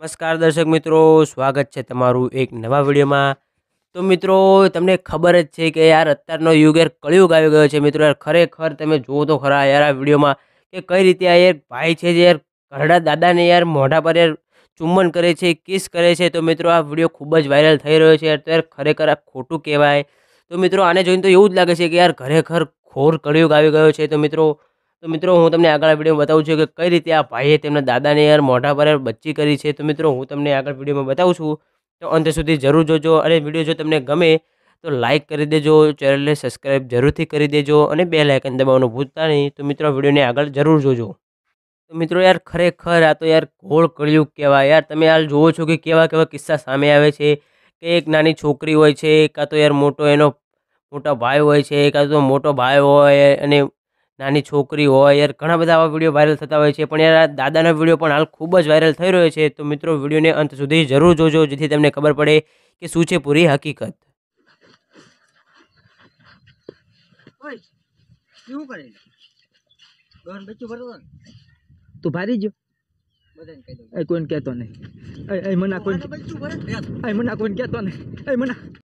નમસ્કાર દર્શક મિત્રો, સ્વાગત છે તમારું એક નવા વિડીયોમાં. તો મિત્રો, તમને ખબર જ છે કે યાર, અત્યારનો યુગ યાર કળિયુગ આવી ગયો છે મિત્રો યાર. ખરેખર તમે જુઓ તો ખરા યાર આ વિડીયોમાં કે કઈ રીતે આ યાર ભાઈ છે જે યાર ઘરડા દાદાને યાર મોઢા પર યાર ચુંબન કરે છે, કિસ કરે છે. તો મિત્રો, આ વીડિયો ખૂબ જ વાયરલ થઈ રહ્યો છે યાર. ખરેખર આ ખોટું કહેવાય. તો મિત્રો, આને જોઈને તો એવું જ લાગે છે કે યાર, ખરેખર ઘોર કળિયુગ આવી ગયો છે. તો મિત્રો તો મિત્રો, હું તમને આગળ વિડીયોમાં બતાવું છું કે કઈ રીતે આ ભાઈએ તેમના દાદાને યાર મોઢા પર બચ્ચી કરી છે. તો મિત્રો, હું તમને આગળ વિડીયોમાં બતાવું છું. તો અંત સુધી જરૂર જોજો અને વીડિયો જો તમને ગમે તો લાઇક કરી દેજો, ચેનલને સબસ્ક્રાઈબ જરૂરથી કરી દેજો અને બે લાઇકન દબાવવાનું ભૂલતા નહીં. તો મિત્રો વિડીયોને આગળ જરૂર જોજો. તો મિત્રો, યાર ખરેખર આ તો યાર ઘોળ કળિયુગ કહેવાય. યાર, તમે હાલ જુઓ છો કે કેવા કેવા કિસ્સા સામે આવે છે. કે એક નાની છોકરી હોય છે, કાં તો યાર મોટો એનો મોટો ભાઈ હોય છે, કાં તો મોટો ભાઈ હોય અને નાની છોકરી હોય યાર ઘણા બધા આવા વીડિયો વાયરલ થતા હોય છે. પણ યાર દાદાના વીડિયો પણ હાલ ખૂબ જ વાયરલ થઈ રહ્યો છે. તો મિત્રો વિડીયોને અંત સુધી જરૂર જોજો જેથી તમને ખબર પડે કે શું છે પૂરી હકીકત. ઓય શું કરે? દોન બચ્ચું ભરતો તું ભારી ગયો? બધાને કહી દઉં. એ કોઈને કહેતો નહીં. એ એ મને આ કોઈ બચ્ચું ભરે ને? એ મને કોઈને કહેતો નહીં. એ મને